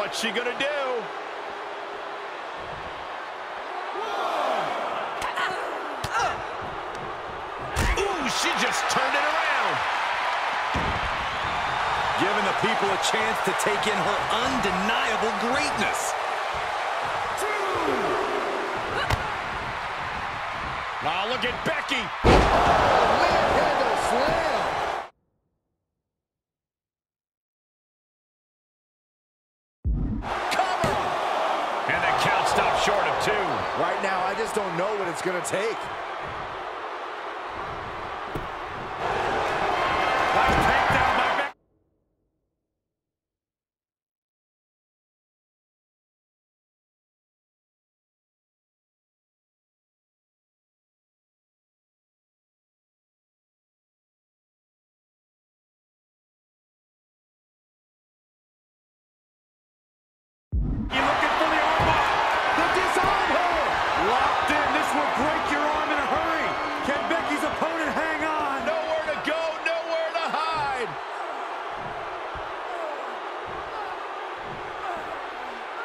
what's she gonna do? Ooh, she just turned it around. Giving the people a chance to take in her undeniable greatness. Now look at Becky. Oh, Manhandle short of two. Right now, I just don't know what it's going to take.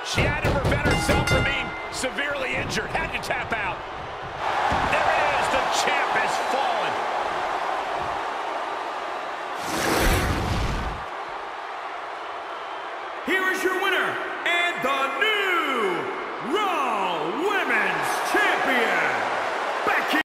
She had to prevent herself from being severely injured. Had to tap out. There it is. The champ has fallen. Here is your winner, and the